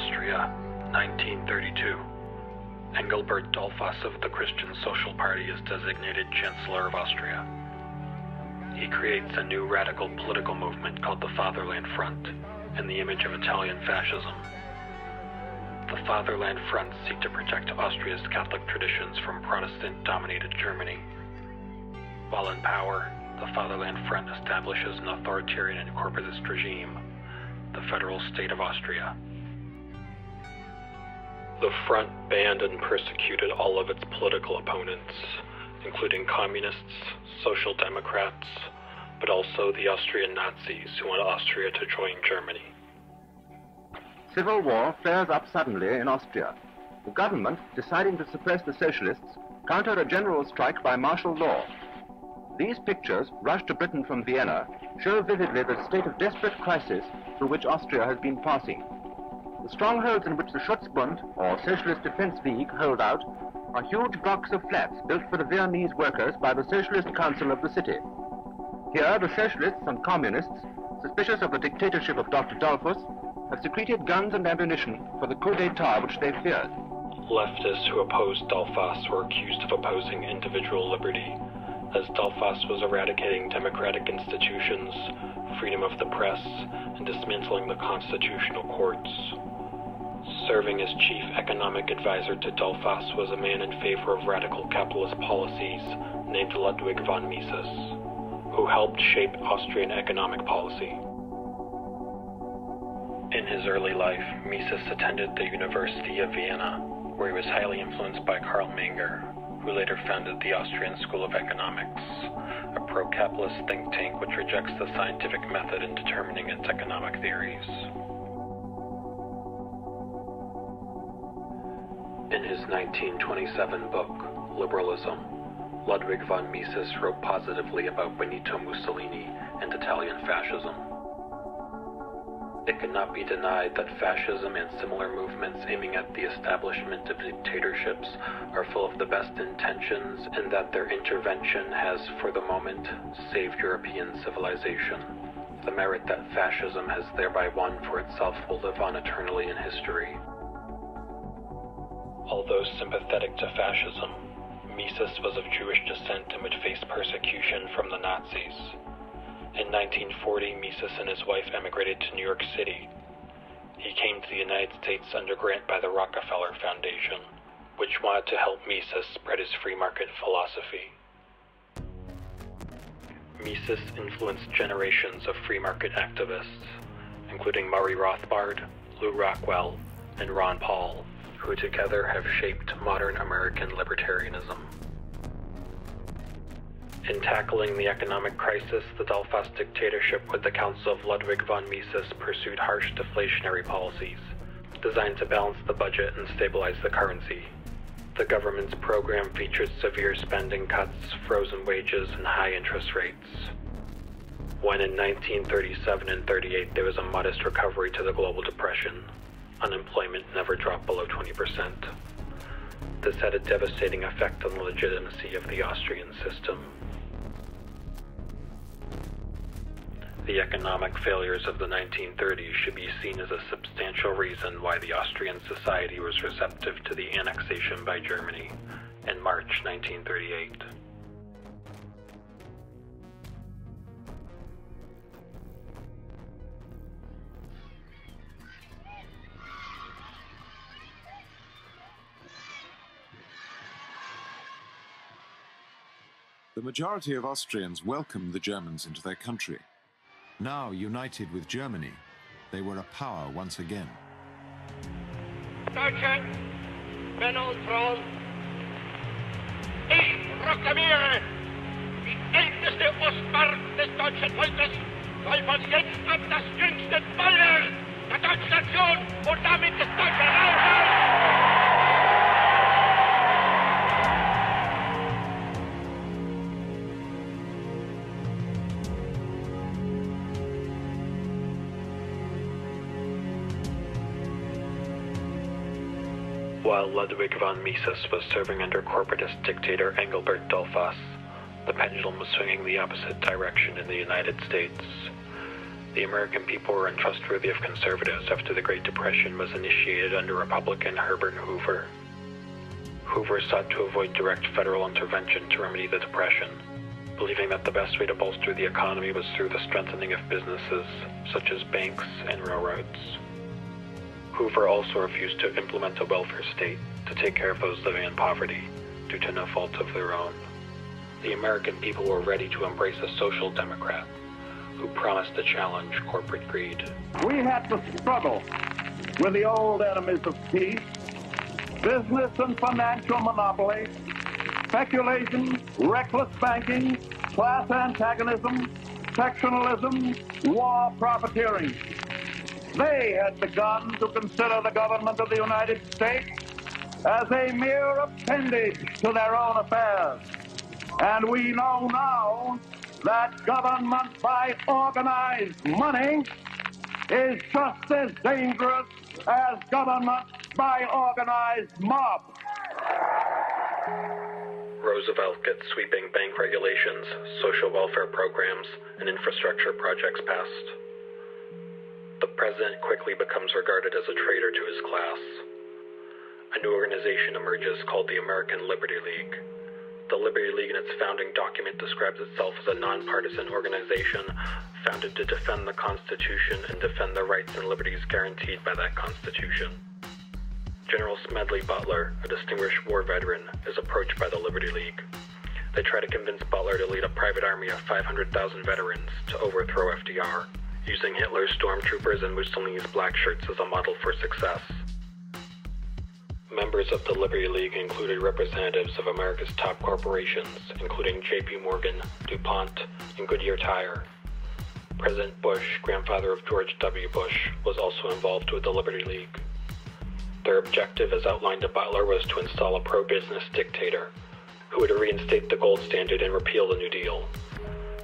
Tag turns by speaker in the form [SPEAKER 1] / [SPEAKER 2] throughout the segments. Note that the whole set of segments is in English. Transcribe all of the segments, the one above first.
[SPEAKER 1] Austria, 1932. Engelbert Dollfuss of the Christian Social Party is designated Chancellor of Austria. He creates a new radical political movement called the Fatherland Front in the image of Italian fascism. The Fatherland Front seek to protect Austria's Catholic traditions from Protestant dominated Germany. While in power, the Fatherland Front establishes an authoritarian and corporatist regime, the Federal State of Austria. The Front banned and persecuted all of its political opponents, including communists, social democrats, but also the Austrian Nazis who want Austria to join Germany.
[SPEAKER 2] Civil war flares up suddenly in Austria. The government, deciding to suppress the socialists, countered a general strike by martial law. These pictures, rushed to Britain from Vienna, show vividly the state of desperate crisis through which Austria has been passing. The strongholds in which the Schutzbund, or Socialist Defense League, hold out are huge blocks of flats built for the Viennese workers by the Socialist Council of the city. Here, the socialists and communists, suspicious of the dictatorship of Dr. Dollfuss, have secreted guns and ammunition for the coup d'etat which they feared.
[SPEAKER 1] Leftists who opposed Dollfuss were accused of opposing individual liberty, as Dollfuss was eradicating democratic institutions, freedom of the press, and dismantling the constitutional courts. Serving as chief economic advisor to Dollfuss was a man in favor of radical capitalist policies named Ludwig von Mises, who helped shape Austrian economic policy. In his early life, Mises attended the University of Vienna, where he was highly influenced by Carl Menger, who later founded the Austrian School of Economics, a pro capitalist think tank which rejects the scientific method in determining its economic theories. In his 1927 book, Liberalism, Ludwig von Mises wrote positively about Benito Mussolini and Italian fascism. It cannot be denied that fascism and similar movements aiming at the establishment of dictatorships are full of the best intentions and that their intervention has, for the moment, saved European civilization. The merit that fascism has thereby won for itself will live on eternally in history. Although sympathetic to fascism, Mises was of Jewish descent and would face persecution from the Nazis. In 1940, Mises and his wife emigrated to New York City. He came to the United States under grant by the Rockefeller Foundation, which wanted to help Mises spread his free market philosophy. Mises influenced generations of free market activists, including Murray Rothbard, Lew Rockwell, and Ron Paul, who together have shaped modern American libertarianism. In tackling the economic crisis, the Dollfuss dictatorship with the counsel of Ludwig von Mises pursued harsh deflationary policies, designed to balance the budget and stabilize the currency. The government's program featured severe spending cuts, frozen wages, and high interest rates. When in 1937 and 38 there was a modest recovery to the global depression, unemployment never dropped below 20%. This had a devastating effect on the legitimacy of the Austrian system. The economic failures of the 1930s should be seen as a substantial reason why the Austrian society was receptive to the annexation by Germany in March 1938.
[SPEAKER 3] The majority of Austrians welcomed the Germans into their country. Now united with Germany, they were a power once again.
[SPEAKER 4] Deutsche Männer und Frauen, ich proklamiere die älteste Ostmark des deutschen Volkes soll von jetzt ab das jüngste Bollwerk der deutschen Nation und damit des deutschen Reiches
[SPEAKER 1] Ludwig von Mises was serving under corporatist dictator Engelbert Dollfuss, the pendulum was swinging the opposite direction in the United States. The American people were untrustworthy of conservatives after the Great Depression was initiated under Republican Herbert Hoover. Hoover sought to avoid direct federal intervention to remedy the Depression, believing that the best way to bolster the economy was through the strengthening of businesses, such as banks and railroads. Hoover also refused to implement a welfare state to take care of those living in poverty due to no fault of their own. The American people were ready to embrace a social democrat who promised to challenge corporate greed.
[SPEAKER 5] We had to struggle with the old enemies of peace business and financial monopoly, speculation, reckless banking, class antagonism, sectionalism, war profiteering. They had begun to consider the government of the United States as a mere appendage to their own affairs. And we know now that government by organized money is just as dangerous as government by organized mob.
[SPEAKER 1] Roosevelt gets sweeping bank regulations, social welfare programs, and infrastructure projects passed. The president quickly becomes regarded as a traitor to his class. A new organization emerges called the American Liberty League. The Liberty League in its founding document describes itself as a nonpartisan organization founded to defend the Constitution and defend the rights and liberties guaranteed by that Constitution. General Smedley Butler, a distinguished war veteran, is approached by the Liberty League. They try to convince Butler to lead a private army of 500,000 veterans to overthrow FDR, using Hitler's stormtroopers and Mussolini's black shirts as a model for success. Members of the Liberty League included representatives of America's top corporations, including J.P. Morgan, DuPont, and Goodyear Tire. Prescott Bush, grandfather of George W. Bush, was also involved with the Liberty League. Their objective, as outlined to Butler, was to install a pro business dictator who would reinstate the gold standard and repeal the New Deal.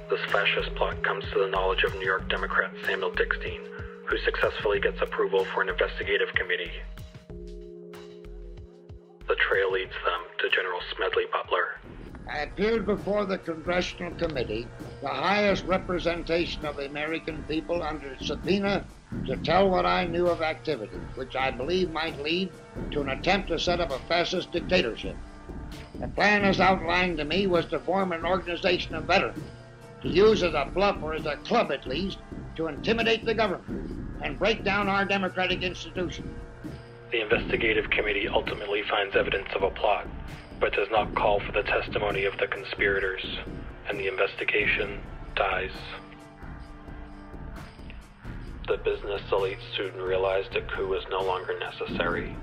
[SPEAKER 1] This fascist plot comes to the knowledge of New York Democrat Samuel Dickstein, who successfully gets approval for an investigative committee. The trail leads them to General Smedley Butler.
[SPEAKER 6] I appeared before the Congressional Committee, the highest representation of the American people, under subpoena to tell what I knew of activity, which I believe might lead to an attempt to set up a fascist dictatorship. The plan as outlined to me was to form an organization of veterans, to use as a bluff or as a club at least, to intimidate the government and break down our democratic institutions.
[SPEAKER 1] The investigative committee ultimately finds evidence of a plot, but does not call for the testimony of the conspirators, and the investigation dies. The business elite soon realized a coup was no longer necessary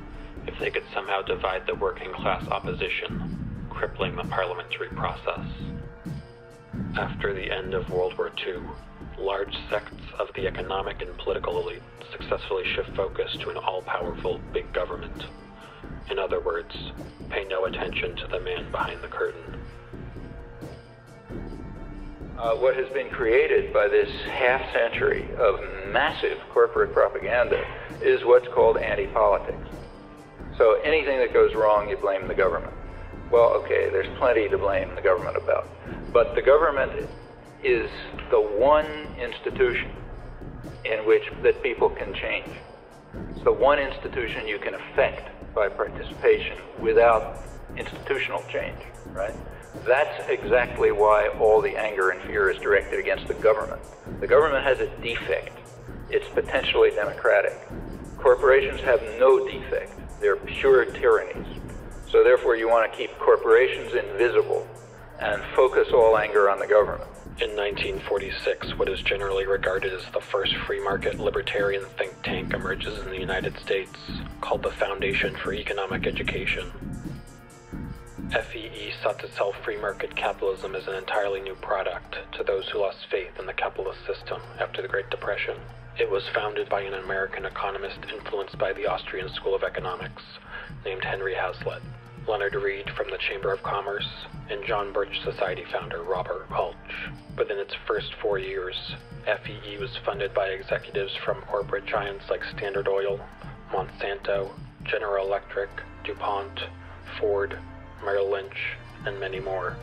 [SPEAKER 1] if they could somehow divide the working class opposition, crippling the parliamentary process. After the end of World War II, large sects of the economic and political elite successfully shift focus to an all powerful big government. In other words, pay no attention to the man behind the curtain.
[SPEAKER 7] Uh, what has been created by this half century of massive corporate propaganda is what's called anti politics. So anything that goes wrong, you blame the government. Well, okay, there's plenty to blame the government about. But the government is the one institution in which that people can change. It's the one institution you can affect by participation without institutional change, right? That's exactly why all the anger and fear is directed against the government. The government has a defect. It's potentially democratic. Corporations have no defect. They're pure tyrannies. So therefore you want to keep corporations invisible and focus all anger on the government.
[SPEAKER 1] In 1946, what is generally regarded as the first free market libertarian think tank emerges in the United States, called the Foundation for Economic Education. FEE sought to sell free market capitalism as an entirely new product to those who lost faith in the capitalist system after the Great Depression. It was founded by an American economist influenced by the Austrian School of Economics named Henry Hazlitt. Leonard Read from the Chamber of Commerce, and John Birch Society founder Robert Welch. Within its first four years, FEE was funded by executives from corporate giants like Standard Oil, Monsanto, General Electric, DuPont, Ford, Merrill Lynch, and many more.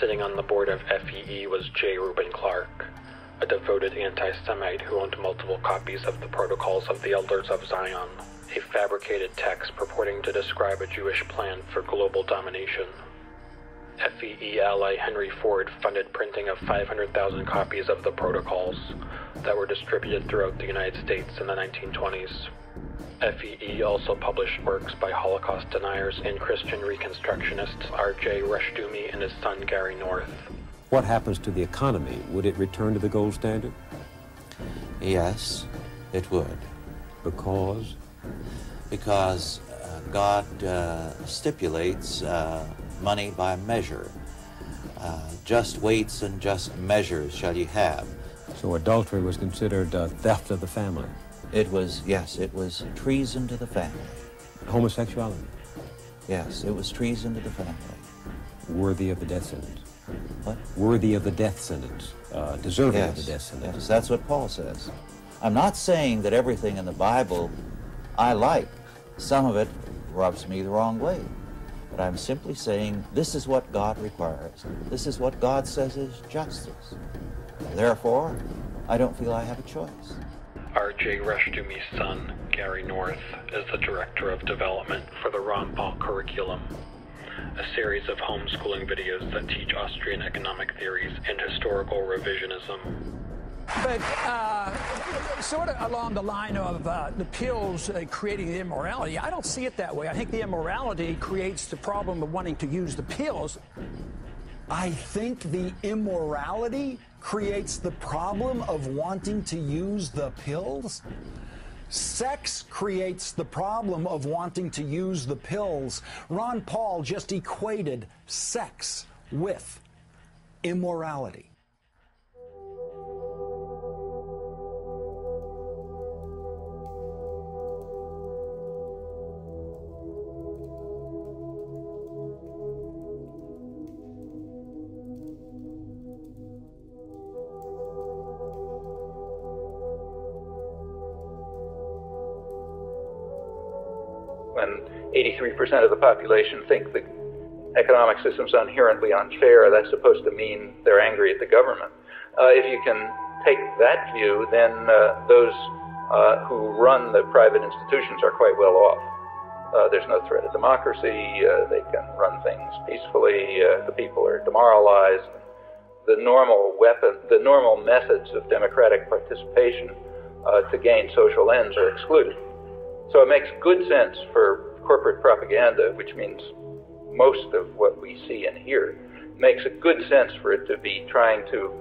[SPEAKER 1] Sitting on the board of FEE was J. Reuben Clark, a devoted anti Semite who owned multiple copies of the Protocols of the Elders of Zion, a fabricated text purporting describe a Jewish plan for global domination. FEE ally Henry Ford funded printing of 500,000 copies of the Protocols that were distributed throughout the United States in the 1920s. FEE also published works by Holocaust deniers and Christian Reconstructionists R.J. Rushdoony and his son Gary North.
[SPEAKER 8] What happens to the economy? Would it return to the gold standard?
[SPEAKER 9] Yes, it would.
[SPEAKER 8] Because?
[SPEAKER 9] Because God uh, stipulates uh, money by measure. Uh, just weights and just measures shall you have.
[SPEAKER 8] So adultery was considered theft of the family?
[SPEAKER 9] It was, yes, it was treason to the family.
[SPEAKER 8] Homosexuality?
[SPEAKER 9] Yes, it was treason to the family.
[SPEAKER 8] Worthy of the death sentence?
[SPEAKER 9] What?
[SPEAKER 8] Worthy of the death sentence. Uh, deserving yes, of the death sentence.
[SPEAKER 9] Yes, that's what Paul says. I'm not saying that everything in the Bible I like. Some of it rubs me the wrong way. But I'm simply saying this is what God requires. This is what God says is justice. Therefore, I don't feel I have a choice.
[SPEAKER 1] R.J. Rushdoony's son, Gary North, is the Director of Development for the Ron Paul Curriculum, a series of homeschooling videos that teach Austrian economic theories and historical revisionism.
[SPEAKER 10] But uh, sort of along the line of uh, the pills uh, creating the immorality, I don't see it that way. I think the immorality creates the problem of wanting to use the pills.
[SPEAKER 11] I think the immorality creates the problem of wanting to use the pills. Sex creates the problem of wanting to use the pills. Ron Paul just equated sex with immorality.
[SPEAKER 7] 83% of the population think the economic system is inherently unfair, that's supposed to mean they're angry at the government. Uh, if you can take that view, then uh, those uh, who run the private institutions are quite well off. Uh, there's no threat of democracy. Uh, they can run things peacefully. Uh, the people are demoralized. The normal weapon, the normal methods of democratic participation to gain social ends are excluded. So it makes good sense for corporate propaganda, which means most of what we see and hear, makes a good sense for it to be trying to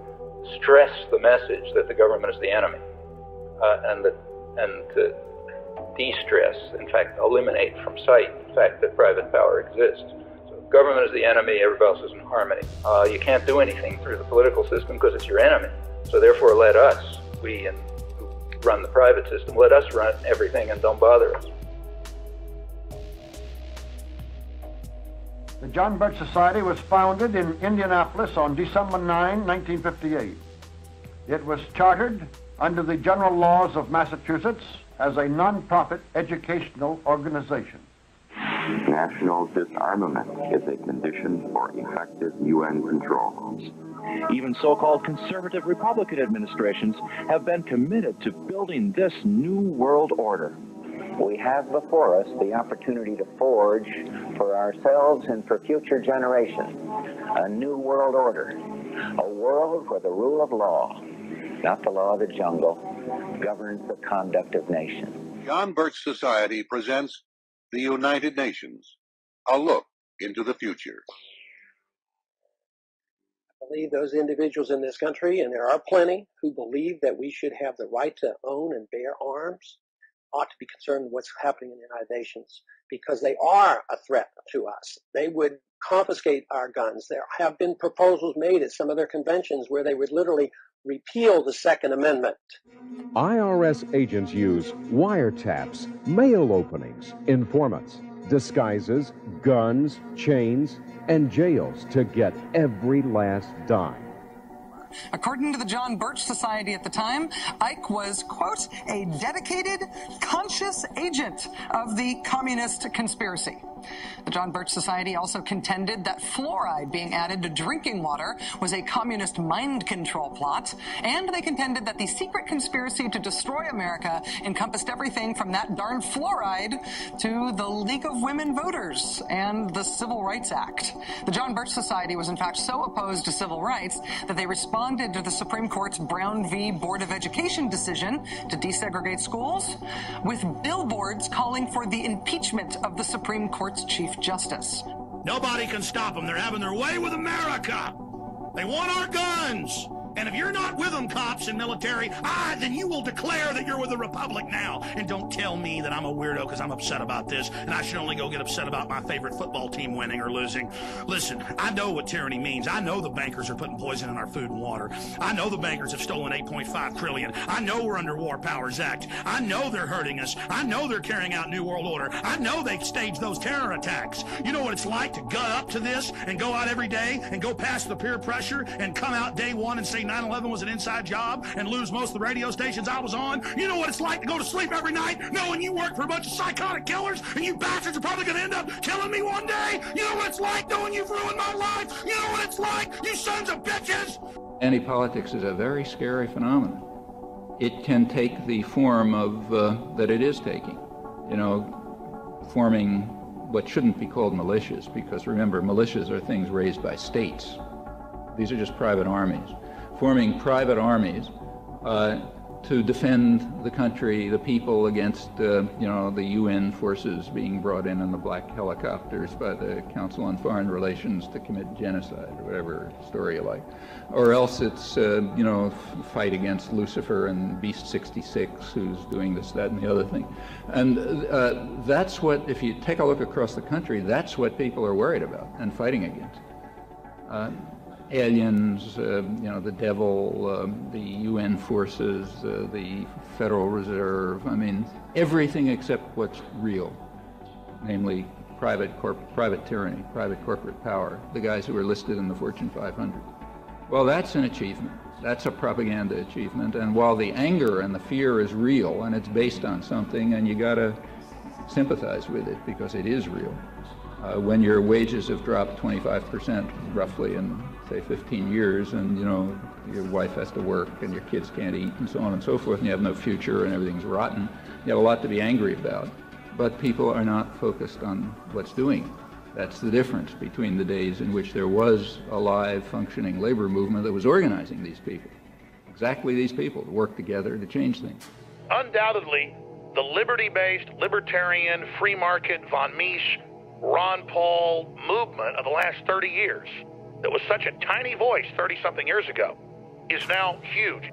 [SPEAKER 7] stress the message that the government is the enemy, uh, and and to de-stress, in fact, eliminate from sight the fact that private power exists. Government is the enemy, everybody else is in harmony. Uh, you can't do anything through the political system because it's your enemy. So therefore, let us, we and run the private system. Let us run everything and don't bother us.
[SPEAKER 12] The John Birch Society was founded in Indianapolis on December 9, 1958. It was chartered under the general laws of Massachusetts as a nonprofit educational organization.
[SPEAKER 13] National disarmament is a condition for effective UN control.
[SPEAKER 14] Even so called conservative Republican administrations have been committed to building this new world order.
[SPEAKER 15] We have before us the opportunity to forge for ourselves and for future generations a new world order, a world where the rule of law, not the law of the jungle, governs the conduct of nations.
[SPEAKER 16] John Birch Society presents the United Nations, a look into the future I
[SPEAKER 17] believe those individuals in this country, and there are plenty who believe that we should have the right to own and bear arms, ought to be concerned with what's happening in the United Nations because they are a threat to us. They would confiscate our guns. There have been proposals made at some of their conventions where they would literally repeal the Second Amendment.
[SPEAKER 18] IRS agents use wiretaps, mail openings, informants, disguises, guns, chains, and jails to get every last dime.
[SPEAKER 19] According to the John Birch Society at the time, Ike was, quote, a dedicated, conscious agent of the communist conspiracy. The John Birch Society also contended that fluoride being added to drinking water was a communist mind control plot, and they contended that the secret conspiracy to destroy America encompassed everything from that darn fluoride to the League of Women Voters and the Civil Rights Act. The John Birch Society was in fact so opposed to civil rights that they responded to the Supreme Court's Brown v. Board of Education decision to desegregate schools with billboards calling for the impeachment of the Supreme Court's Chief Justice.
[SPEAKER 20] Nobody can stop them. They're having their way with America. They want our guns. And if you're not with them, cops and military, ah, then you will declare that you're with the Republic now. And don't tell me that I'm a weirdo because I'm upset about this and I should only go get upset about my favorite football team winning or losing. Listen, I know what tyranny means. I know the bankers are putting poison in our food and water. I know the bankers have stolen 8.5 trillion. I know we're under War Powers Act. I know they're hurting us. I know they're carrying out New World Order. I know they staged those terror attacks. You know what it's like to gut up to this and go out every day and go past the peer pressure and come out day one and say 9 11 was an inside job and lose most of the radio stations I was on. You know what it's like to go to sleep every night knowing you work for a bunch of psychotic killers and you bastards are probably going to end up killing me one day. You know what it's like knowing you've ruined my life. You know what it's like, you sons of bitches.
[SPEAKER 7] Anti politics is a very scary phenomenon. It can take the form of uh, that it is taking. You know, forming what shouldn't be called militias, because remember, militias are things raised by states. These are just private armies forming private armies uh, to defend the country, the people against, uh, you know, the UN forces being brought in in the black helicopters by the Council on Foreign Relations to commit genocide or whatever story you like. Or else it's, uh, you know, fight against Lucifer and Beast 66 who's doing this, that, and the other thing. And uh, that's what, if you take a look across the country, that's what people are worried about and fighting against. Aliens, uh, you know, the devil, uh, the UN forces, uh, the Federal Reserve. I mean, everything except what's real, namely private corp- private tyranny, private corporate power. The guys who are listed in the Fortune 500. Well, that's an achievement. That's a propaganda achievement. And while the anger and the fear is real and it's based on something, and you got to sympathize with it because it is real. Uh, when your wages have dropped 25% roughly in say 15 years and you know your wife has to work and your kids can't eat and so on and so forth and you have no future and everything's rotten. You have a lot to be angry about. But people are not focused on what's doing. That's the difference between the days in which there was a live functioning labor movement that was organizing these people. Exactly these people to work together to change things.
[SPEAKER 20] Undoubtedly the liberty-based libertarian free market von Mises Ron Paul movement of the last 30 years that was such a tiny voice 30 something years ago is now huge.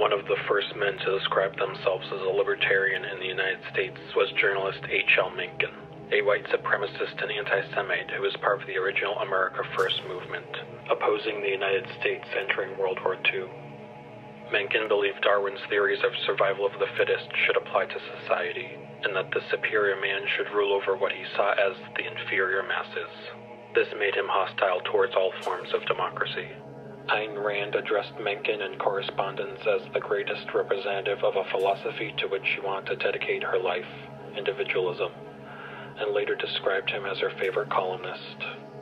[SPEAKER 1] One of the first men to describe themselves as a libertarian in the United States was journalist H.L. Mencken, a white supremacist and anti Semite who was part of the original America First movement, opposing the United States entering World War II. Mencken believed Darwin's theories of survival of the fittest should apply to society, and that the superior man should rule over what he saw as the inferior masses. This made him hostile towards all forms of democracy. Ayn Rand addressed Mencken in correspondence as the greatest representative of a philosophy to which she wanted to dedicate her life, individualism, and later described him as her favorite columnist.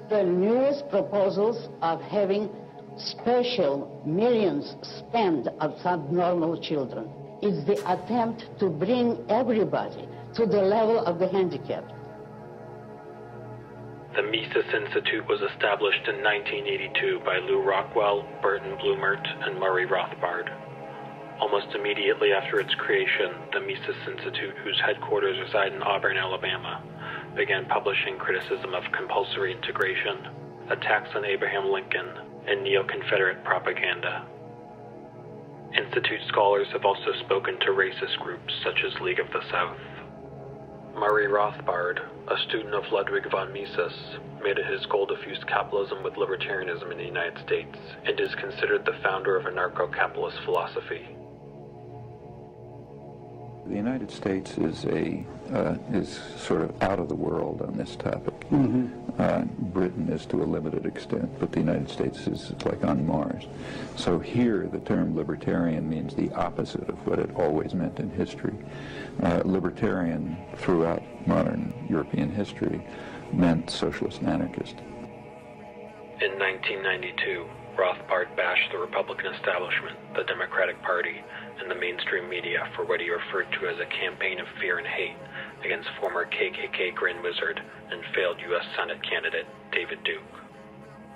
[SPEAKER 21] The newest proposals of having special millions spent on subnormal children is the attempt to bring everybody to the level of the handicapped.
[SPEAKER 1] The Mises Institute was established in 1982 by Lew Rockwell, Burton Blumert, and Murray Rothbard. Almost immediately after its creation, the Mises Institute, whose headquarters reside in Auburn, Alabama, began publishing criticism of compulsory integration, attacks on Abraham Lincoln, and neo Confederate propaganda. Institute scholars have also spoken to racist groups such as League of the South. Murray Rothbard, a student of Ludwig von Mises, made it his goal to fuse capitalism with libertarianism in the United States and is considered the founder of anarcho capitalist philosophy.
[SPEAKER 22] The United States is a uh, is sort of out of the world on this topic.
[SPEAKER 23] Mm-hmm.
[SPEAKER 22] Uh, Britain is to a limited extent, but the United States is like on Mars. So here, the term libertarian means the opposite of what it always meant in history. Uh, libertarian throughout modern European history meant socialist and anarchist.
[SPEAKER 1] In 1992, Rothbard bashed the Republican establishment, the Democratic Party, and the mainstream media for what he referred to as a campaign of fear and hate against former KKK Grand Wizard and failed U.S. Senate candidate David Duke.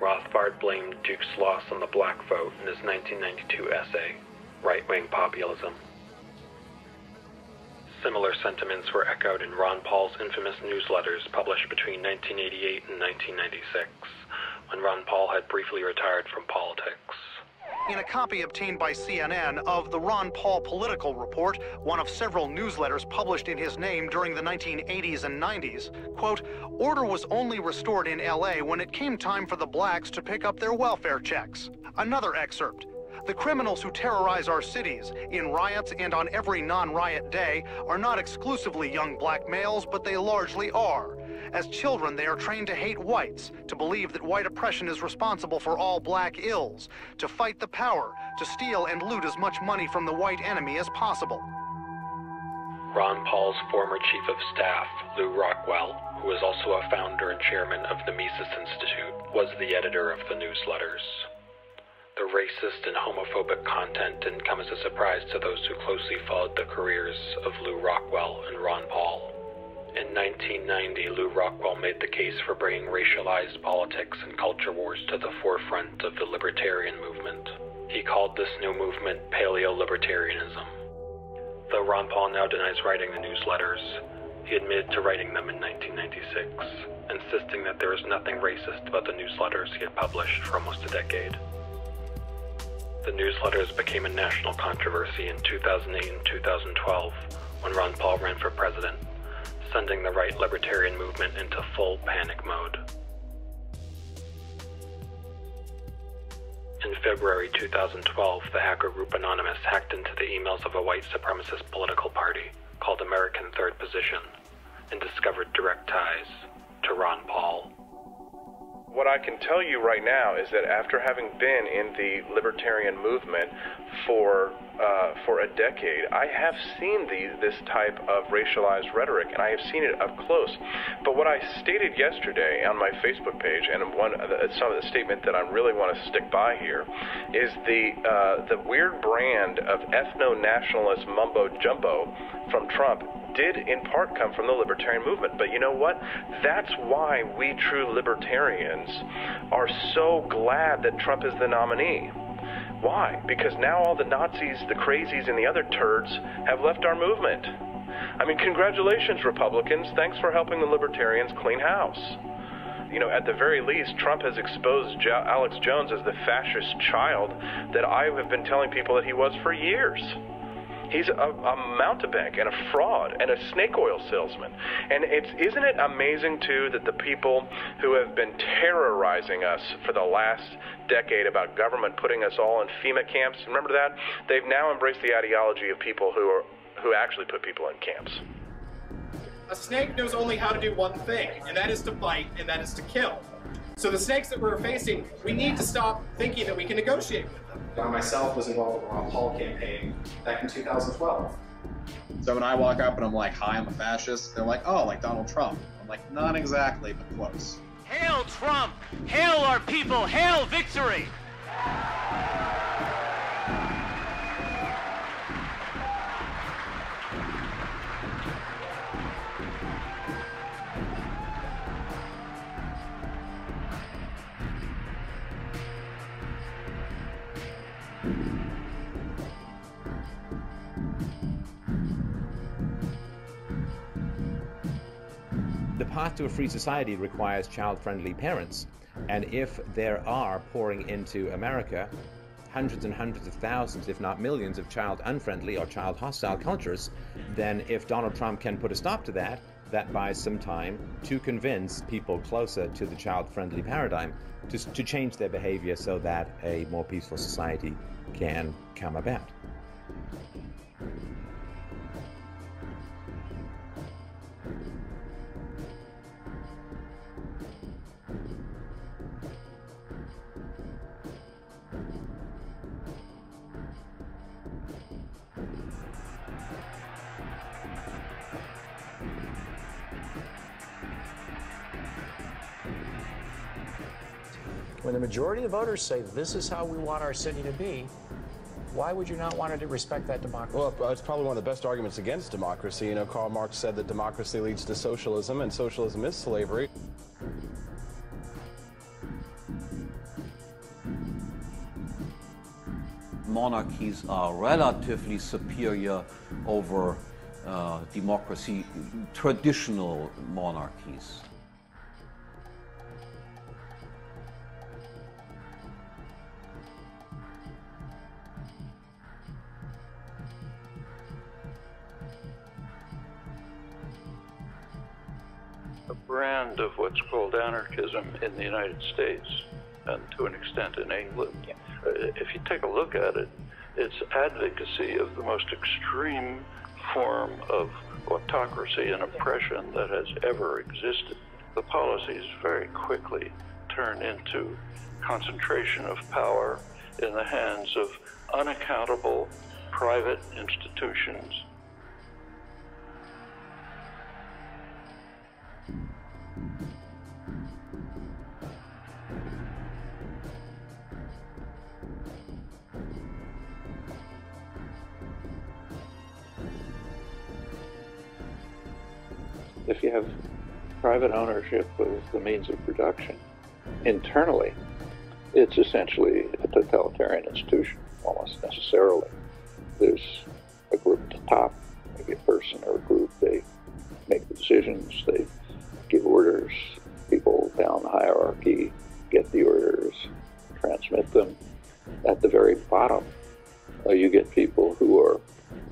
[SPEAKER 1] Rothbard blamed Duke's loss on the black vote in his 1992 essay, Right Wing Populism. Similar sentiments were echoed in Ron Paul's infamous newsletters published between 1988 and 1996, when Ron Paul had briefly retired from politics.
[SPEAKER 23] In a copy obtained by CNN of the Ron Paul Political Report, one of several newsletters published in his name during the 1980s and 90s, quote, order was only restored in LA when it came time for the blacks to pick up their welfare checks. Another excerpt. The criminals who terrorize our cities, in riots and on every non-riot day, are not exclusively young black males, but they largely are. As children, they are trained to hate whites, to believe that white oppression is responsible for all black ills, to fight the power, to steal and loot as much money from the white enemy as possible.
[SPEAKER 1] Ron Paul's former chief of staff, Lew Rockwell, who was also a founder and chairman of the Mises Institute, was the editor of the newsletters. The racist and homophobic content didn't come as a surprise to those who closely followed the careers of Lew Rockwell and Ron Paul. In 1990, Lew Rockwell made the case for bringing racialized politics and culture wars to the forefront of the libertarian movement. He called this new movement paleo-libertarianism. Though Ron Paul now denies writing the newsletters, he admitted to writing them in 1996, insisting that there is nothing racist about the newsletters he had published for almost a decade. The newsletters became a national controversy in 2008 and 2012 when Ron Paul ran for president sending the right libertarian movement into full panic mode. In February 2012, the hacker group Anonymous hacked into the emails of a white supremacist political party called American Third Position and discovered direct ties to Ron Paul.
[SPEAKER 24] What I can tell you right now is that after having been in the libertarian movement for uh, for a decade, I have seen the, this type of racialized rhetoric, and I have seen it up close. But what I stated yesterday on my Facebook page, and one some of the statement that I really want to stick by here, is the uh, the weird brand of ethno nationalist mumbo jumbo from Trump did in part come from the libertarian movement. But you know what? That's why we true libertarians are so glad that Trump is the nominee. Why? Because now all the Nazis, the crazies, and the other turds have left our movement. I mean, congratulations, Republicans. Thanks for helping the libertarians clean house. You know, at the very least, Trump has exposed jo- Alex Jones as the fascist child that I have been telling people that he was for years. He's a, a mountebank and a fraud and a snake oil salesman. And it's isn't it amazing too that the people who have been terrorizing us for the last decade about government putting us all in FEMA camps, remember that? They've now embraced the ideology of people who are who actually put people in camps.
[SPEAKER 25] A snake knows only how to do one thing, and that is to bite and that is to kill. So the snakes that we're facing, we need to stop thinking that we can negotiate with them. I myself was involved in the Ron Paul campaign back in 2012.
[SPEAKER 26] So when I walk up and I'm like, hi, I'm a fascist, they're like, oh, like Donald Trump. I'm like, not exactly, but close.
[SPEAKER 27] Hail Trump! Hail our people! Hail victory!
[SPEAKER 8] The path to a free society requires child-friendly parents. And if there are pouring into America hundreds and hundreds of thousands, if not millions, of child unfriendly or child hostile cultures, then if Donald Trump can put a stop to that, that buys some time to convince people closer to the child friendly paradigm to, to change their behavior so that a more peaceful society can come about.
[SPEAKER 28] The of the voters say this is how we want our city to be, why would you not want to respect that democracy?
[SPEAKER 29] Well, it's probably one of the best arguments against democracy. You know, Karl Marx said that democracy leads to socialism, and socialism is slavery.
[SPEAKER 30] Monarchies are relatively superior over uh, democracy, traditional monarchies.
[SPEAKER 22] What's called anarchism in the United States and to an extent in England. Uh, If you take a look at it, it's advocacy of the most extreme form of autocracy and oppression that has ever existed. The policies very quickly turn into concentration of power in the hands of unaccountable private institutions have private ownership of the means of production internally, it's essentially a totalitarian institution, almost necessarily. There's a group at the top, maybe a person or a group, they make the decisions, they give orders, people down the hierarchy get the orders, transmit them. At the very bottom, uh, you get people who are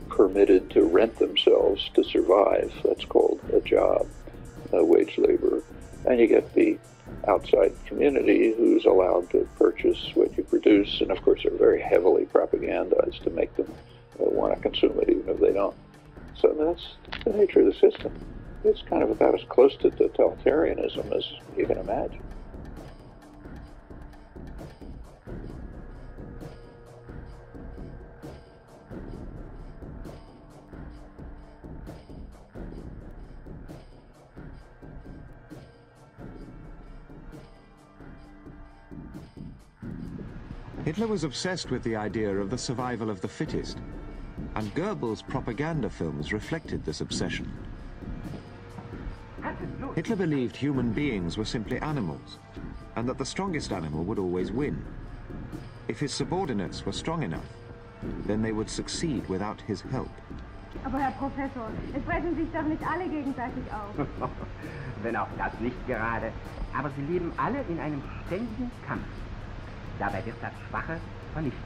[SPEAKER 22] permitted to rent themselves to survive. That's called a job, uh, wage labor. And you get the outside community who's allowed to purchase what you produce. And of course, they're very heavily propagandized to make them uh, want to consume it, even if they don't. So that's the nature of the system. It's kind of about as close to totalitarianism as you can imagine.
[SPEAKER 31] Hitler was obsessed with the idea of the survival of the fittest, and Goebbels' propaganda films reflected this obsession. Hitler believed human beings were simply animals, and that the strongest animal would always win. If his subordinates were strong enough, then they would succeed without his help.
[SPEAKER 32] Aber Herr Professor, es fressen sich doch nicht alle gegenseitig auf.
[SPEAKER 33] Wenn auch das nicht gerade. Aber sie leben alle in einem ständigen Kampf. Dabei wird das Schwache vernichtet.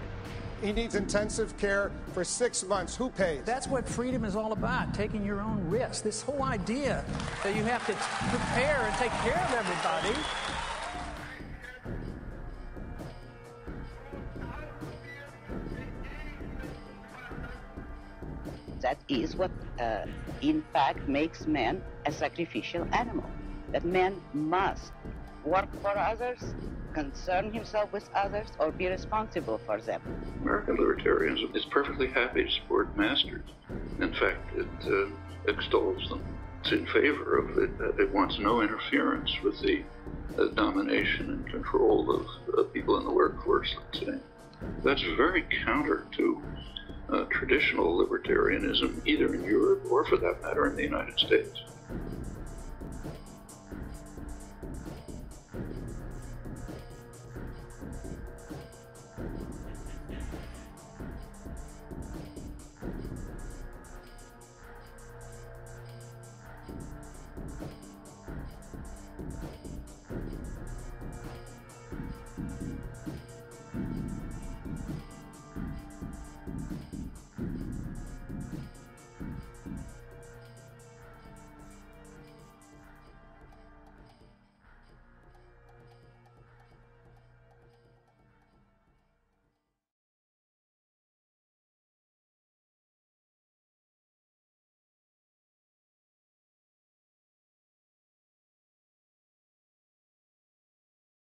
[SPEAKER 34] He needs intensive care for six months. Who pays?
[SPEAKER 28] That's what freedom is all about, taking your own risks. This whole idea that you have to prepare and take care of everybody.
[SPEAKER 35] That is what, uh, in fact, makes man a sacrificial animal. That man must work for others, concern himself with others, or be responsible for them.
[SPEAKER 22] American libertarianism is perfectly happy to support masters. In fact, it uh, extols them. It's in favor of it. Uh, It wants no interference with the uh, domination and control of uh, people in the workforce, let's say. That's very counter to uh, traditional libertarianism, either in Europe or, for that matter, in the United States.